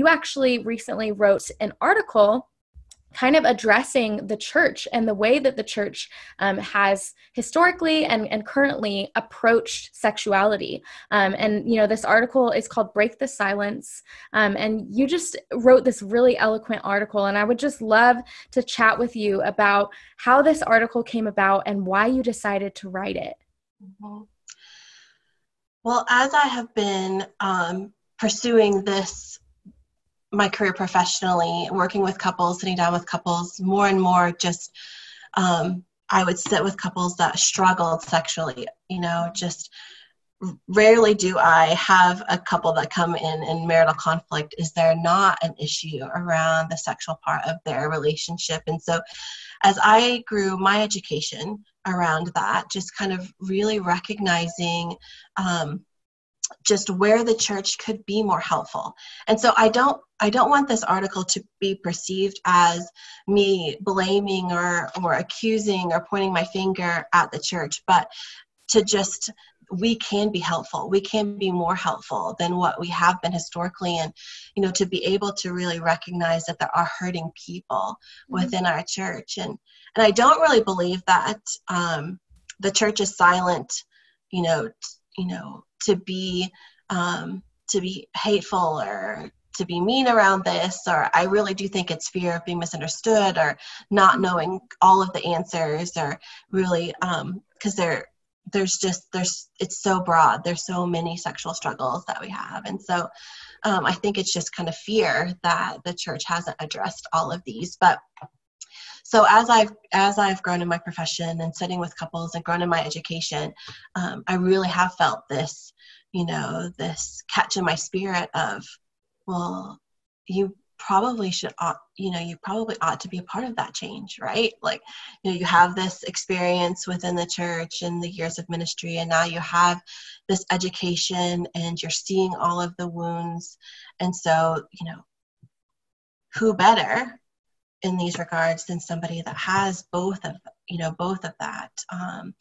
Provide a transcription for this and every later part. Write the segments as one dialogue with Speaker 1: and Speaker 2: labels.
Speaker 1: you actually recently wrote an article kind of addressing the church and the way that the church um, has historically and, and currently approached sexuality. Um, and you know this article is called break the silence. Um, and you just wrote this really eloquent article and i would just love to chat with you about how this article came about and why you decided to write it. Mm-hmm.
Speaker 2: well as i have been um, pursuing this my career professionally, working with couples, sitting down with couples, more and more just um, I would sit with couples that struggled sexually, you know, just rarely do I have a couple that come in in marital conflict. Is there not an issue around the sexual part of their relationship? And so, as I grew my education around that, just kind of really recognizing um, just where the church could be more helpful. And so i don't i don't want this article to be perceived as me blaming or or accusing or pointing my finger at the church but to just we can be helpful. We can be more helpful than what we have been historically and you know to be able to really recognize that there are hurting people mm-hmm. within our church. And and i don't really believe that um, the church is silent you know t- you know to be um, to be hateful or to be mean around this or i really do think it's fear of being misunderstood or not knowing all of the answers or really because um, there there's just there's it's so broad. There's so many sexual struggles that we have. And so um, i think it's just kind of fear that the church hasn't addressed all of these. But so as I've as I've grown in my profession and sitting with couples and grown in my education, um, I really have felt this, you know, this catch in my spirit of, well, you probably should you know you probably ought to be a part of that change right? Like you know you have this experience within the church and the years of ministry and now you have this education and you're seeing all of the wounds. And so you know who better in these regards than somebody that has both of you know both of that. Um,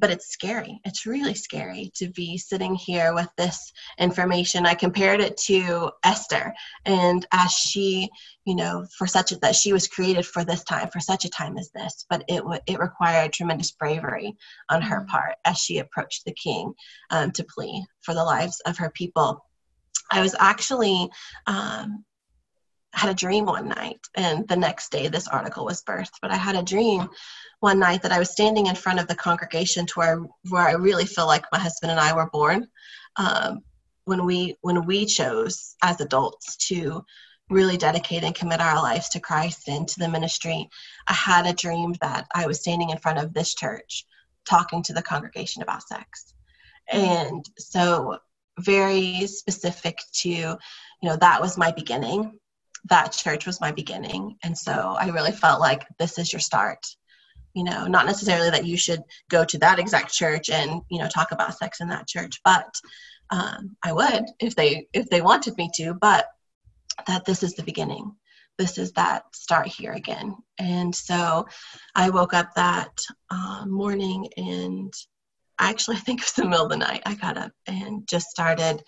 Speaker 2: but it's scary. It's really scary to be sitting here with this information. I compared it to esther and as she you know for such a, that she was created for this time for such a time as this but it w- it required tremendous bravery on her mm-hmm. part as she approached the king um, to plea for the lives of her people. I was actually um, had a dream one night and the next day this article was birthed but i had a dream one night that i was standing in front of the congregation to where, where i really feel like my husband and i were born um, when we when we chose as adults to really dedicate and commit our lives to christ and to the ministry i had a dream that i was standing in front of this church talking to the congregation about sex. And so very specific to you know that was my beginning that church was my beginning. And so I really felt like this is your start. You know, not necessarily that you should go to that exact church and, you know, talk about sex in that church, but um, I would if they if they wanted me to, but that this is the beginning. This is that start here again. And so I woke up that uh, morning and I actually think it was the middle of the night. I got up and just started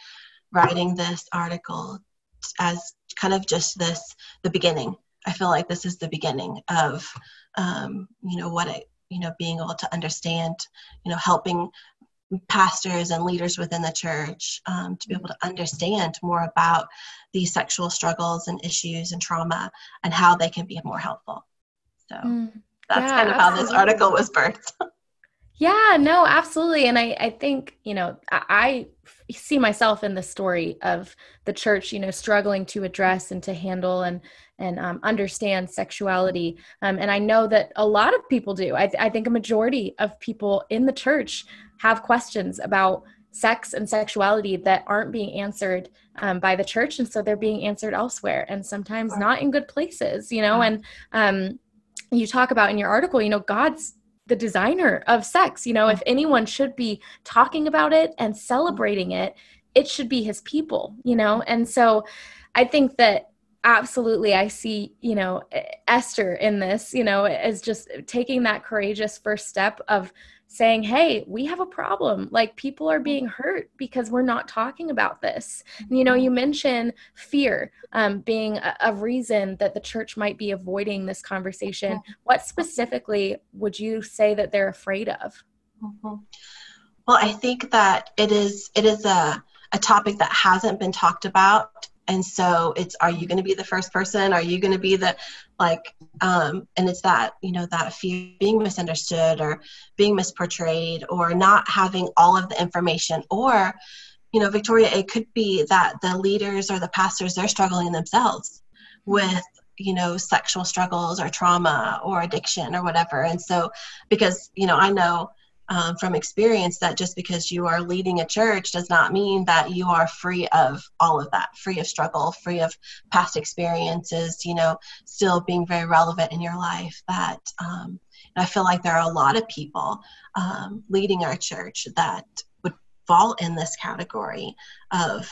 Speaker 2: writing this article as kind of just this the beginning. I feel like this is the beginning of um, you know what it you know being able to understand you know helping pastors and leaders within the church um, to be able to understand more about these sexual struggles and issues and trauma and how they can be more helpful. So mm, that's yeah, kind of how this article was birthed
Speaker 1: Yeah, no, absolutely. And I, I think, you know, I, I see myself in the story of the church, you know, struggling to address and to handle and, and um, understand sexuality. Um, and I know that a lot of people do. I, I think a majority of people in the church have questions about sex and sexuality that aren't being answered um, by the church. And so they're being answered elsewhere and sometimes not in good places, you know, and um, you talk about in your article, you know, God's the designer of sex. You know, if mm-hmm. anyone should be talking about it and celebrating it, it should be his people, you know? And so I think that absolutely I see, you know, Esther in this, you know, as just taking that courageous first step of saying, hey, we have a problem. Like people are being hurt because we're not talking about this. And, you know, you mentioned fear um, being a, a, reason that the church might be avoiding this conversation. What specifically would you say that they're afraid of?
Speaker 2: Mm-hmm. Well, I think that it is it is a a topic that hasn't been talked about and so it's are you going to be the first person? Are you going to be the like um, and it's that you know that fear being misunderstood or being misportrayed or not having all of the information. Or you know victoria it could be that the leaders or the pastors they're struggling themselves with you know sexual struggles or trauma or addiction or whatever. And so because you know i know um, from experience that just because you are leading a church does not mean that you are free of all of that, free of struggle, free of past experiences, you know, still being very relevant in your life. That um, I feel like there are a lot of people um, leading our church that would fall in this category of,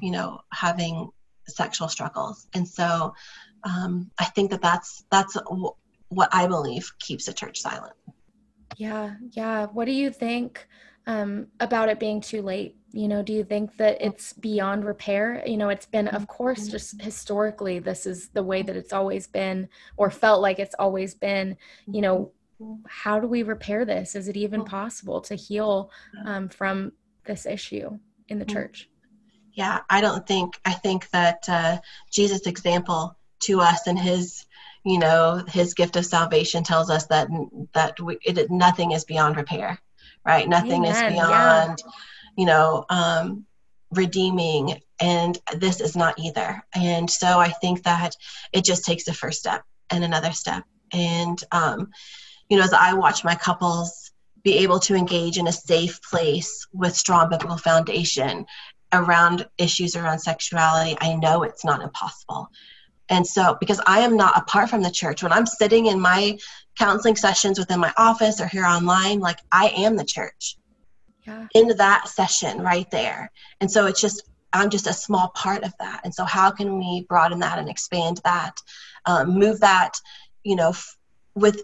Speaker 2: you know, having sexual struggles. And so um, I think that that's, that's what I believe keeps a church silent.
Speaker 1: Yeah, yeah. What do you think um, about it being too late? You know, do you think that it's beyond repair? You know, it's been, of course, just historically, this is the way that it's always been, or felt like it's always been. You know, how do we repair this? Is it even possible to heal um, from this issue in the church?
Speaker 2: Yeah, I don't think, I think that uh, Jesus' example to us and his you know his gift of salvation tells us that that we, it, nothing is beyond repair right nothing Amen. is beyond yeah. you know um, redeeming and this is not either and so i think that it just takes a first step and another step and um, you know as i watch my couples be able to engage in a safe place with strong biblical foundation around issues around sexuality i know it's not impossible and so, because I am not apart from the church, when I'm sitting in my counseling sessions within my office or here online, like I am the church yeah. in that session right there. And so it's just, I'm just a small part of that. And so, how can we broaden that and expand that, um, move that, you know, f- with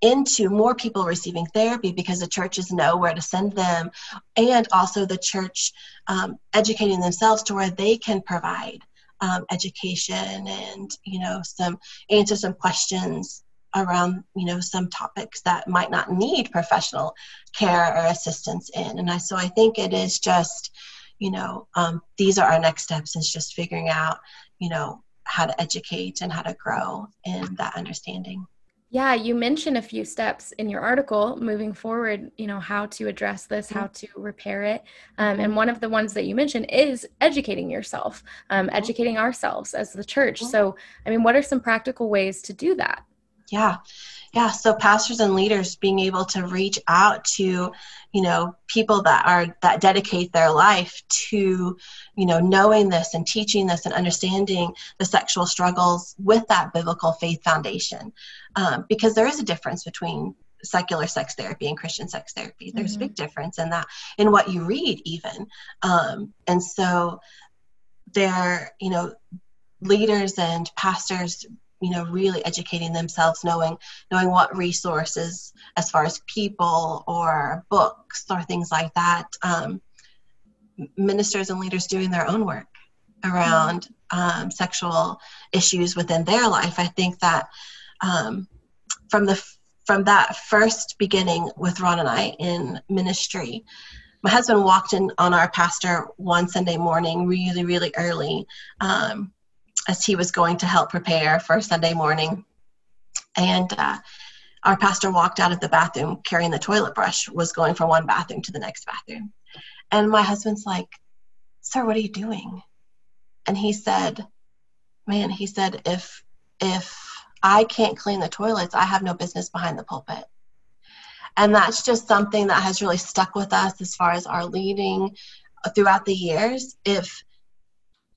Speaker 2: into more people receiving therapy because the churches know where to send them and also the church um, educating themselves to where they can provide um, education and you know some answer some questions around you know some topics that might not need professional care or assistance in. And I, so i think it is just you know um, these are our next steps is just figuring out you know how to educate and how to grow in that understanding
Speaker 1: yeah, you mentioned a few steps in your article moving forward, you know, how to address this, how to repair it. Um, and one of the ones that you mentioned is educating yourself, um, educating ourselves as the church. So, I mean, what are some practical ways to do that?
Speaker 2: Yeah yeah so pastors and leaders being able to reach out to you know people that are that dedicate their life to you know knowing this and teaching this and understanding the sexual struggles with that biblical faith foundation. Um, because there is a difference between secular sex therapy and christian sex therapy. There's mm-hmm. a big difference in that in what you read even. Um, and so there you know leaders and pastors you know really educating themselves knowing knowing what resources as far as people or books or things like that um, ministers and leaders doing their own work around um, sexual issues within their life. I think that um, from the from that first beginning with ron and i in ministry my husband walked in on our pastor one sunday morning really really early um, as he was going to help prepare for Sunday morning. And uh, our pastor walked out of the bathroom carrying the toilet brush, was going from one bathroom to the next bathroom. And my husband's like, Sir, what are you doing? And he said, Man, he said, if if I can't clean the toilets, I have no business behind the pulpit. And that's just something that has really stuck with us as far as our leading throughout the years. If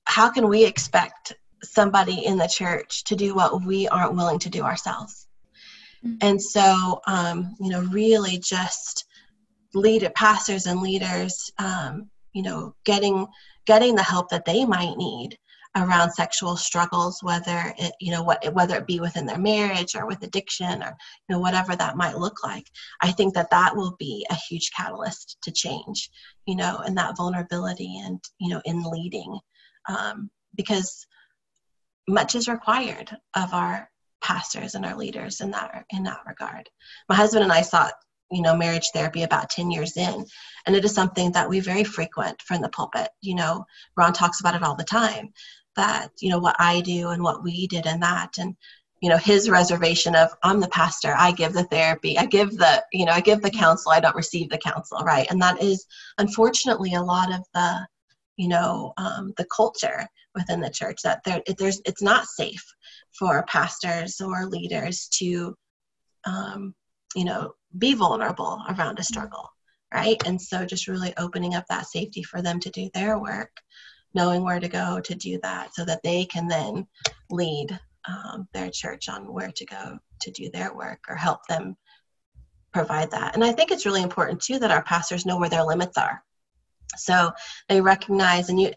Speaker 2: how can we expect somebody in the church to do what we aren't willing to do ourselves. Mm-hmm. And so, um, you know, really just lead pastors and leaders, um, you know, getting getting the help that they might need around sexual struggles whether it you know what whether it be within their marriage or with addiction or you know whatever that might look like i think that that will be a huge catalyst to change you know and that vulnerability and you know in leading um, because much is required of our pastors and our leaders in that in that regard. My husband and i sought you know marriage therapy about 10 years in and it is something that we very frequent from the pulpit. You know ron talks about it all the time that you know what i do and what we did in that and you know his reservation of i'm the pastor. I give the therapy. I give the you know i give the counsel. I don't receive the counsel right? And that is unfortunately a lot of the you know um, the culture within the church that there there's it's not safe for pastors or leaders to um, you know be vulnerable around a struggle right and so just really opening up that safety for them to do their work knowing where to go to do that so that they can then lead um, their church on where to go to do their work or help them provide that. And I think it's really important too that our pastors know where their limits are. So they recognize, and you,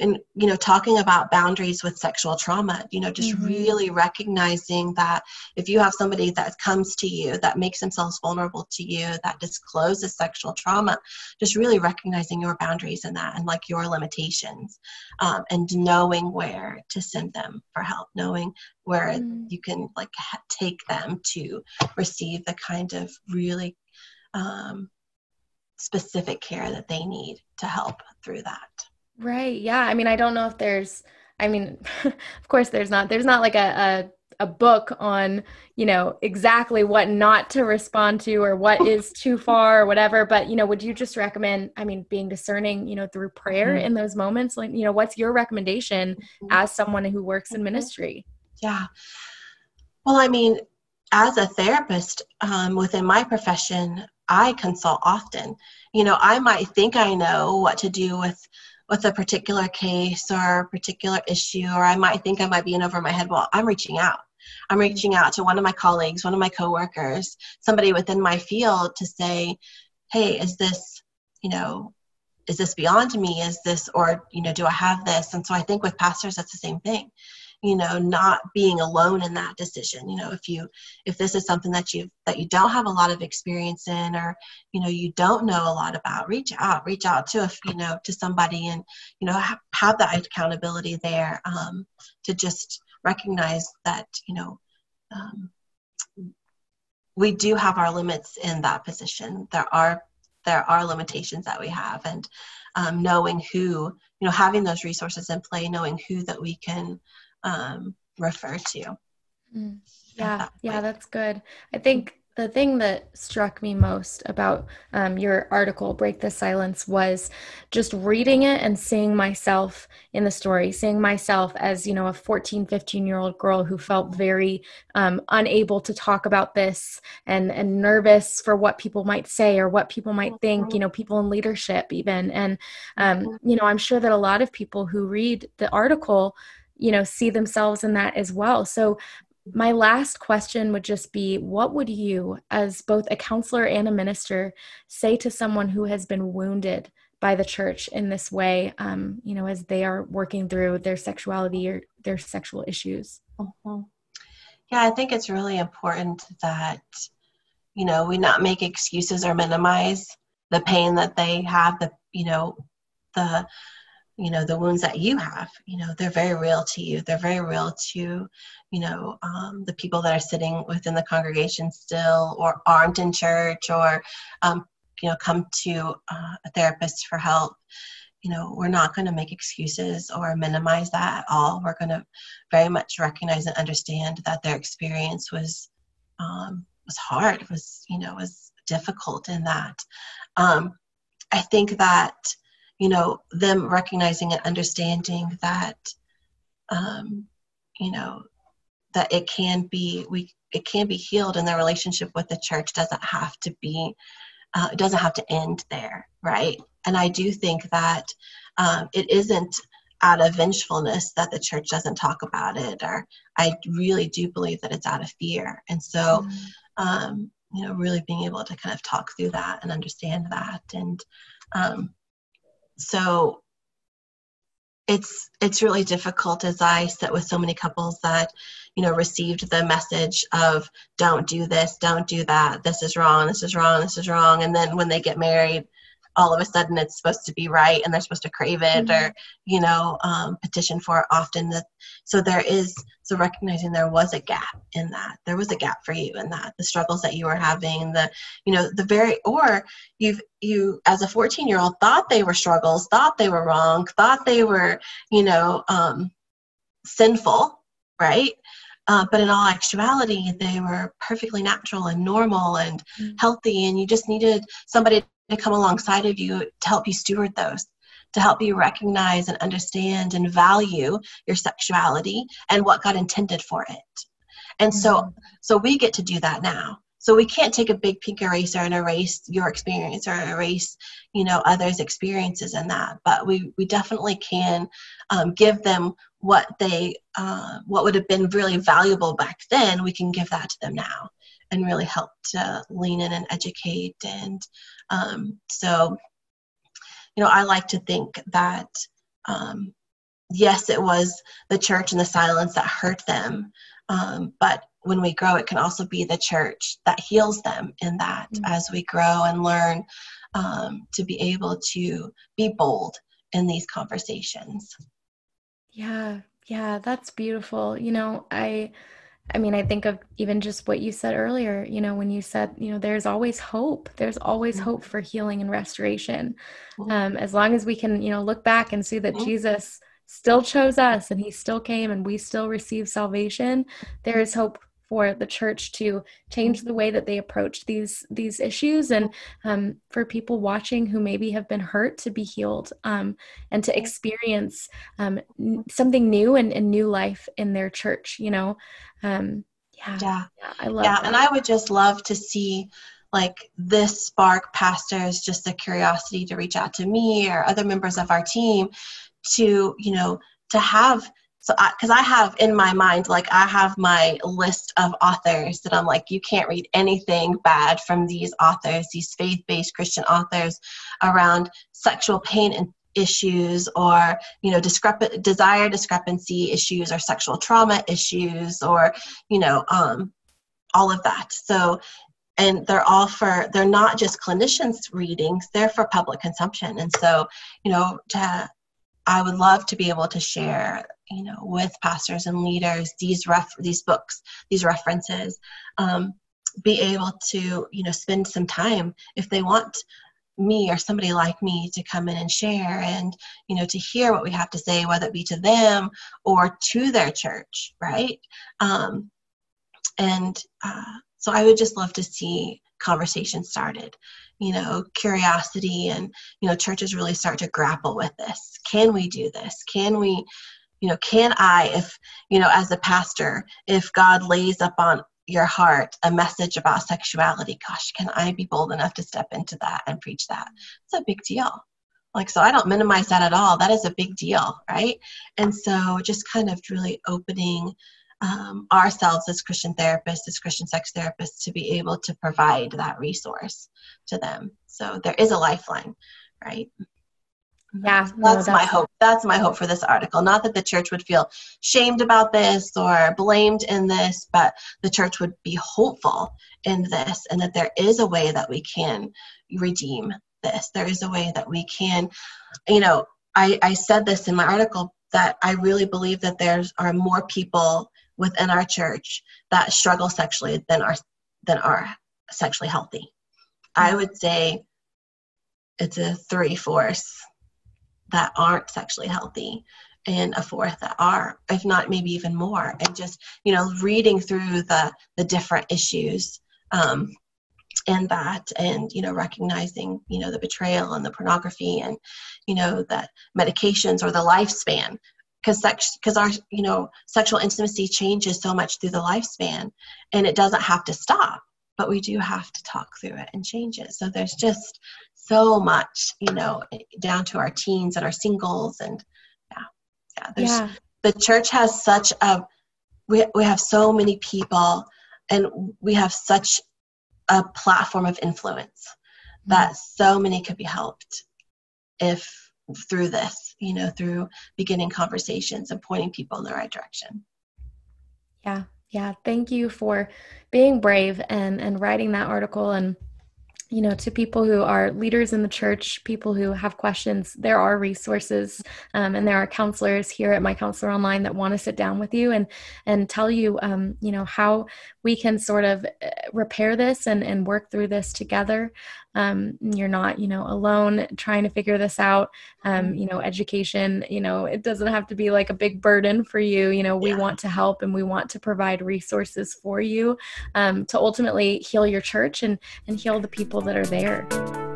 Speaker 2: and you know talking about boundaries with sexual trauma you know just mm-hmm. really recognizing that if you have somebody that comes to you that makes themselves vulnerable to you that discloses sexual trauma just really recognizing your boundaries in that and like your limitations um, and knowing where to send them for help knowing where mm-hmm. you can like ha- take them to receive the kind of really um, specific care that they need to help through that
Speaker 1: Right. Yeah. I mean, I don't know if there's, I mean, of course there's not, there's not like a, a, a book on, you know, exactly what not to respond to or what is too far or whatever. But, you know, would you just recommend, I mean, being discerning, you know, through prayer mm-hmm. in those moments? Like, you know, what's your recommendation mm-hmm. as someone who works in mm-hmm. ministry?
Speaker 2: Yeah. Well, I mean, as a therapist um, within my profession, I consult often. You know, I might think I know what to do with with a particular case or a particular issue, or I might think I might be in over my head. Well, I'm reaching out. I'm mm-hmm. reaching out to one of my colleagues, one of my coworkers, somebody within my field to say, hey, is this, you know, is this beyond me? Is this, or, you know, do I have this? And so I think with pastors, that's the same thing you know not being alone in that decision. You know if you if this is something that you that you don't have a lot of experience in or you know you don't know a lot about reach out reach out to a you know to somebody and you know have, have that accountability there um, to just recognize that you know um, we do have our limits in that position. There are there are limitations that we have and um, knowing who you know having those resources in play knowing who that we can um, refer to.
Speaker 1: Mm. Yeah, that yeah, that's good. I think the thing that struck me most about um, your article break the silence was just reading it and seeing myself in the story seeing myself as you know a 14 15 year old girl who felt very um, unable to talk about this and and nervous for what people might say or what people might think you know people in leadership even and um, you know i'm sure that a lot of people who read the article you know see themselves in that as well so my last question would just be what would you as both a counselor and a minister say to someone who has been wounded by the church in this way um, you know as they are working through their sexuality or their sexual issues
Speaker 2: mm-hmm. yeah i think it's really important that you know we not make excuses or minimize the pain that they have the you know the you know the wounds that you have you know they're very real to you. They're very real to you know um, the people that are sitting within the congregation still or aren't in church or um, you know come to uh, a therapist for help. You know we're not going to make excuses or minimize that at all. We're going to very much recognize and understand that their experience was um, was hard was you know was difficult in that. Um, i think that you know them recognizing and understanding that um, you know that it can be we it can be healed and the relationship with the church doesn't have to be uh, it doesn't have to end there right and i do think that um, it isn't out of vengefulness that the church doesn't talk about it or i really do believe that it's out of fear and so mm. um, you know really being able to kind of talk through that and understand that and um, so it's it's really difficult as I sit with so many couples that you know received the message of don't do this, don't do that, this is wrong, this is wrong, this is wrong, and then when they get married, all of a sudden it's supposed to be right and they're supposed to crave it mm-hmm. or you know um, petition for it often that so there is so recognizing there was a gap in that there was a gap for you in that the struggles that you were having the you know the very or you've you as a 14 year old thought they were struggles thought they were wrong thought they were you know um, sinful right uh, but in all actuality, they were perfectly natural and normal and mm-hmm. healthy, and you just needed somebody to come alongside of you to help you steward those to help you recognize and understand and value your sexuality and what God intended for it. And so mm-hmm. so we get to do that now. So we can't take a big pink eraser and erase your experience or erase, you know, others' experiences in that. But we we definitely can um, give them what they uh, what would have been really valuable back then. We can give that to them now and really help to lean in and educate. And um, so, you know, I like to think that, um, yes, it was the church and the silence that hurt them. Um, but when we grow, it can also be the church that heals them in that mm-hmm. as we grow and learn um, to be able to be bold in these conversations.
Speaker 1: Yeah, yeah, that's beautiful. You know, I I mean, I think of even just what you said earlier, you know, when you said, you know, there's always hope. There's always mm-hmm. hope for healing and restoration. Mm-hmm. Um, as long as we can, you know, look back and see that mm-hmm. Jesus still chose us and he still came and we still receive salvation, there is hope for the church to change the way that they approach these these issues and um, for people watching who maybe have been hurt to be healed um, and to experience um, n- something new and, and, new life in their church you know? Um, yeah,
Speaker 2: yeah. Yeah i love yeah that. and i would just love to see like this spark pastors just the curiosity to reach out to me or other members of our team to you know to have so because I, I, have in my mind like i have my list of authors that i'm like you can't read anything bad from these authors these faith-based christian authors around sexual pain and issues or you know discrep- desire discrepancy issues or sexual trauma issues or you know um, all of that. So and they're all for they're not just clinicians readings they're for public consumption. And so you know to I would love to be able to share, you know, with pastors and leaders these ref these books, these references, um, be able to, you know, spend some time if they want me or somebody like me to come in and share and you know to hear what we have to say whether it be to them or to their church right? Um, and uh, so i would just love to see conversation started you know curiosity and you know churches really start to grapple with this. Can we do this? Can we you know can i if you know as a pastor if god lays up on your heart a message about sexuality gosh can i be bold enough to step into that and preach that? It's a big deal. Like so i don't minimize that at all. That is a big deal right? And so just kind of really opening um, ourselves as Christian therapists, as Christian sex therapists, to be able to provide that resource to them. So there is a lifeline, right?
Speaker 1: Yeah,
Speaker 2: that's, no, that's my hope. That's my hope for this article. Not that the church would feel shamed about this or blamed in this, but the church would be hopeful in this and that there is a way that we can redeem this. There is a way that we can, you know, I, I said this in my article that I really believe that there are more people within our church that struggle sexually than are than are sexually healthy. I would say it's a three fourths that aren't sexually healthy and a fourth that are, if not maybe even more. And just, you know, reading through the the different issues um, and that and you know recognizing you know the betrayal and the pornography and you know the medications or the lifespan because sex because our you know sexual intimacy changes so much through the lifespan and it doesn't have to stop but we do have to talk through it and change it so there's just so much you know down to our teens and our singles and yeah yeah there's yeah. the church has such a we, we have so many people and we have such a platform of influence that mm-hmm. so many could be helped if through this, you know, through beginning conversations and pointing people in the right direction.
Speaker 1: Yeah, yeah. Thank you for being brave and and writing that article and you know, to people who are leaders in the church, people who have questions, there are resources um, and there are counselors here at My Counselor Online that want to sit down with you and and tell you, um, you know, how we can sort of uh, repair this and, and work through this together. Um, you're not, you know, alone trying to figure this out. Um, you know, education, you know, it doesn't have to be like a big burden for you. You know, we yeah. want to help and we want to provide resources for you um, to ultimately heal your church and, and heal the people that are there.